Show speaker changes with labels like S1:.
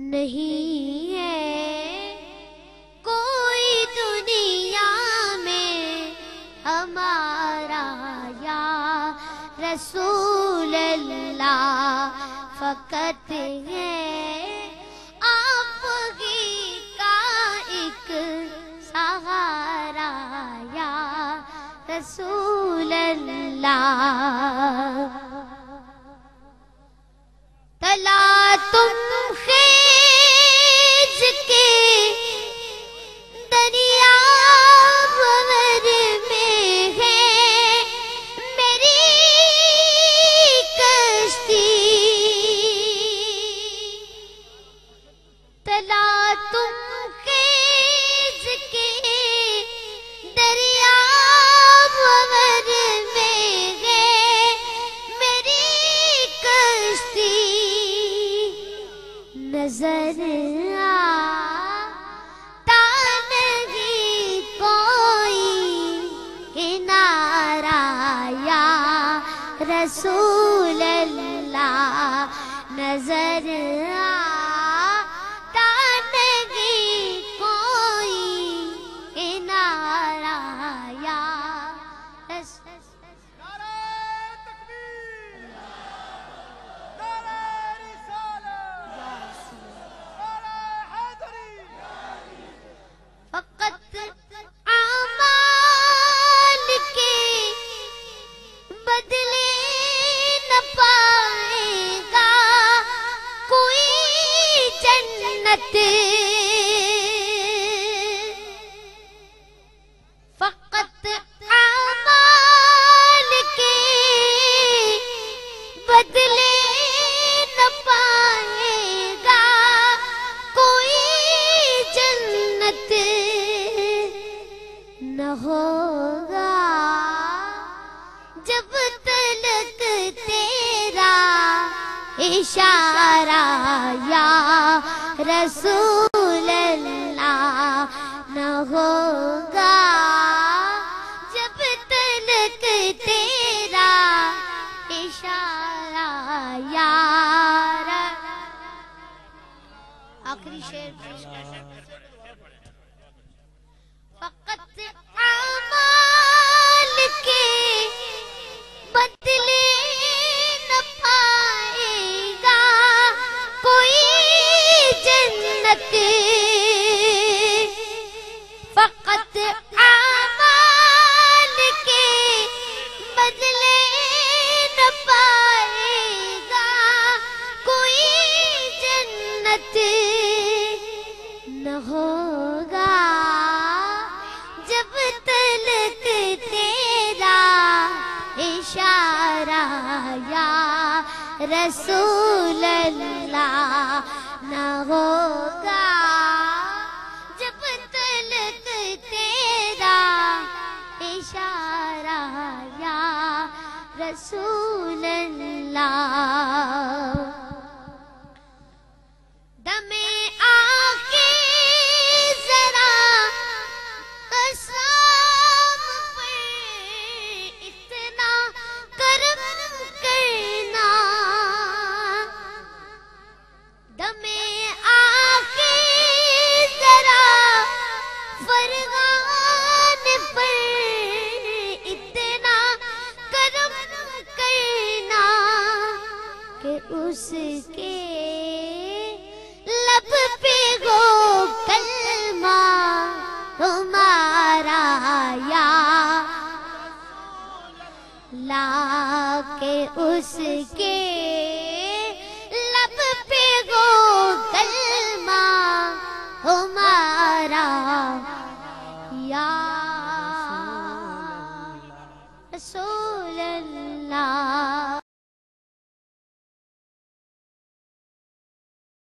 S1: نہیں ہے۔ کوئی دنیا میں ہمارا یا رسول اللہ فقط ہے۔ آپ ہی کا ایک سہارا یا رسول اللہ۔ تلا تم رسول اللہ نظر اشارہ یا رسول اللہ نہ ہوگا جب تلک تیرا اشارہ یا آخری شیر رسول اللہ نہ ہوگا جب تلک تیرا اشارہ یا رسول اللہ اس کے لب پہ گو کلمہ تمہارا یا لا کے اس کے